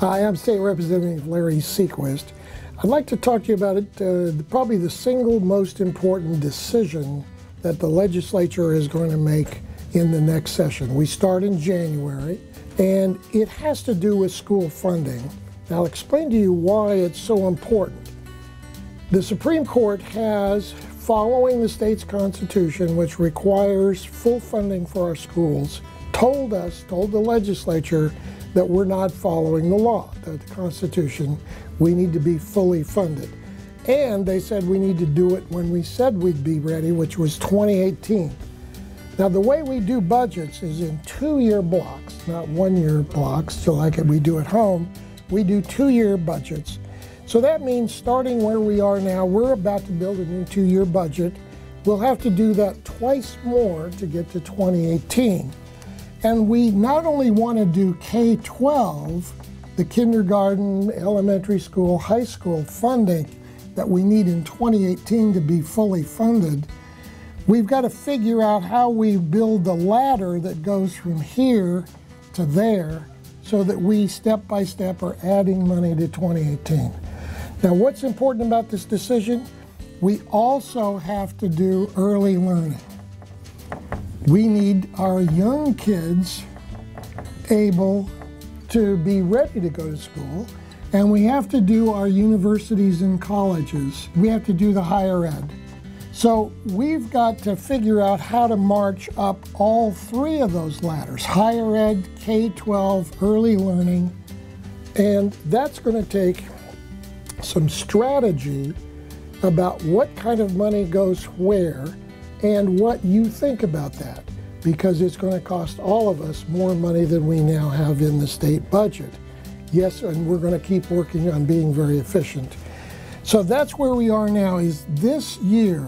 Hi, I'm State Representative Larry Seaquist. I'd like to talk to you about it, uh, probably the single most important decision that the legislature is going to make in the next session. We start in January, and it has to do with school funding. I'll explain to you why it's so important. The Supreme Court has, following the state's constitution, which requires full funding for our schools, told us, told the legislature, that we're not following the law, the Constitution. We need to be fully funded. And they said we need to do it when we said we'd be ready, which was 2018. Now, the way we do budgets is in two year blocks, not one year blocks, so like we do at home. We do two year budgets. So that means starting where we are now, we're about to build a new two year budget. We'll have to do that twice more to get to 2018. And we not only want to do K 12, the kindergarten, elementary school, high school funding that we need in 2018 to be fully funded, we've got to figure out how we build the ladder that goes from here to there so that we step by step are adding money to 2018. Now, what's important about this decision? We also have to do early learning we need our young kids able to be ready to go to school. And we have to do our universities and colleges. We have to do the higher ed. So we've got to figure out how to march up all three of those ladders higher ed, K 12, early learning. And that's going to take some strategy about what kind of money goes where and what you think about that because it's going to cost all of us more money than we now have in the state budget. Yes, and we're going to keep working on being very efficient. So that's where we are now is this year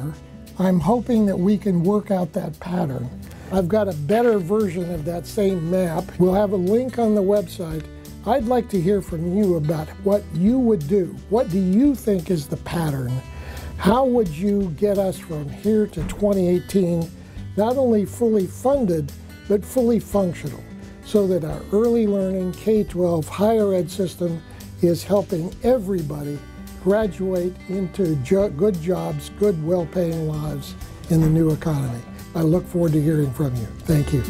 I'm hoping that we can work out that pattern. I've got a better version of that same map. We'll have a link on the website. I'd like to hear from you about what you would do. What do you think is the pattern? How would you get us from here to 2018 not only fully funded, but fully functional so that our early learning K 12 higher ed system is helping everybody graduate into jo good jobs, good, well paying lives in the new economy. I look forward to hearing from you. Thank you.